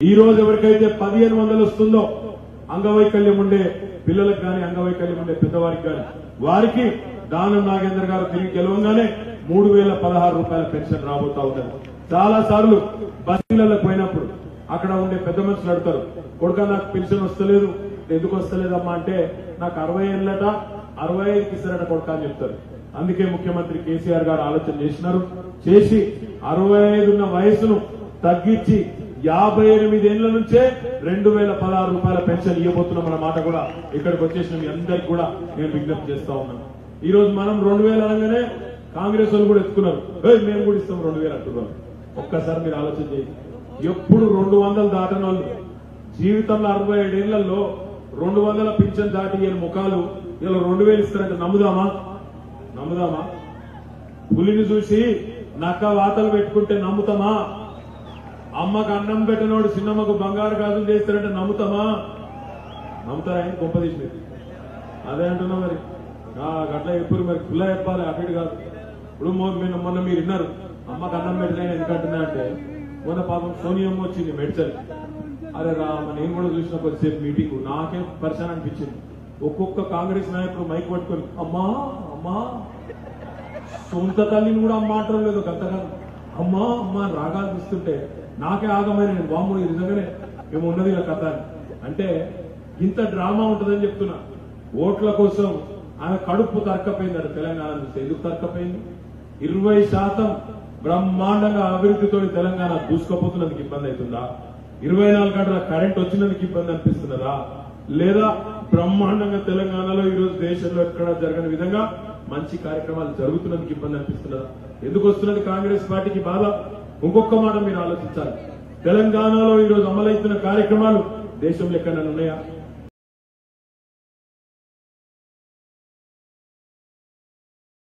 ఈ రోజు ఎవరికైతే పదిహేను వందలు వస్తుందో అంగవైకల్యం ఉండే పిల్లలకు కానీ అంగవైకల్యం ఉండే పెద్దవారికి కానీ వారికి దానం నాగేందర్ గారు తిరిగి గెలవంగానే మూడు వేల పదహారు రూపాయల పెన్షన్ రాబోతా ఉంటుంది. చాలా సార్లు బస్సులకు పోయినప్పుడు అక్కడ ఉండే పెద్ద మనుషులు అడుగుతారు కొడుక నాకు పెన్షన్ వస్తలేదు ఎందుకు వస్తలేదమ్మా? అంటే నాకు అరవై ఏళ్ళట అరవై ఐదుకి ఇస్తారట కొడుక అని చెప్తారు. అందుకే ముఖ్యమంత్రి కేసీఆర్ గారు ఆలోచన చేసినారు. చేసి అరవై ఐదున్న వయసును తగ్గించి యాభై ఎనిమిదేళ్ళ నుంచే రెండు వేల పదహారు రూపాయల పెన్షన్ ఇవ్వబోతున్న మన మాట కూడా ఇక్కడికి వచ్చేసిన మీ అందరికి కూడా నేను విజ్ఞప్తి చేస్తా ఉన్నాను. ఈ రోజు మనం రెండు వేలు అనగానే కాంగ్రెస్ వాళ్ళు కూడా ఎత్తుకున్నారు. మేము కూడా ఇస్తాం రెండు వేలు అంటున్నారు. ఒక్కసారి మీరు ఆలోచన చేయండి. ఎప్పుడు రెండు వందలు దాటని వాళ్ళు. జీవితంలో అరవై ఏడేళ్ళలో రెండు వందల పింఛన్ దాటి ఈయన ముఖాలు ఇలా రెండు వేలు ఇస్తారంటే నమ్ముదామా? నమ్ముదామా? పులిని చూసి నక్క వాతలు పెట్టుకుంటే నమ్ముతామా? అమ్మకు అన్నం పెట్టినోడు చిన్నమ్మకు బంగారు గాజులు చేస్తారంటే నమ్ముతామా? నమ్ముతారా? ఆయన గొప్ప తీసినది అదే అంటున్నా మరి. అట్లా ఎప్పుడు మరి కుల్ల చెప్పాలి అటు కాదు. ఇప్పుడు మొన్న- మీరు విన్నారు అమ్మకు అన్నం పెట్టిన ఎందుకంటున్నా అంటే మొన్న పాపం సోనియమ్మ వచ్చింది మెడిసిన్. అరే రా నేను కూడా చూసిన కొద్దిసేపు మీటింగ్ నాకే పరిశాన్ అనిపించింది. ఒక్కొక్క కాంగ్రెస్ నాయకుడు మైక్ పట్టుకొని అమ్మా అమ్మా సొంత తల్లిని కూడా అమ్మ అంటారు లేదు గంతగా అమ్మా అమ్మా అని రాగాలు చూస్తుంటే నాకే ఆగమైన నేను బాంబు ఇది నిజంగానే మేము ఉన్నది ఇలా కథ అని. అంటే ఇంత డ్రామా ఉంటుందని చెప్తున్నా. ఓట్ల కోసం ఆమె కడుపు తరకపోయిందట తెలంగాణ చూస్తే. ఎందుకు తరకపోయింది ఇరవై శాతం బ్రహ్మాండంగా అభివృద్ధితో తెలంగాణ దూసుకపోతున్నందుకు ఇబ్బంది అవుతుందా? ఇరవై నాలుగు గంటల కరెంట్ వచ్చినందుకు ఇబ్బంది అనిపిస్తున్నదా? లేదా బ్రహ్మాండంగా తెలంగాణలో ఈ రోజు దేశంలో ఎక్కడ జరగని విధంగా మంచి కార్యక్రమాలు జరుగుతున్నందుకు ఇబ్బంది అనిపిస్తున్నదా? ఎందుకు వస్తున్నది కాంగ్రెస్ పార్టీకి బాధ? ఇంకొక మాట మీరు ఆలోచించాలి. తెలంగాణలో ఈ రోజు అమలవుతున్న కార్యక్రమాలు దేశంలో ఎక్కడైనా ఉన్నాయా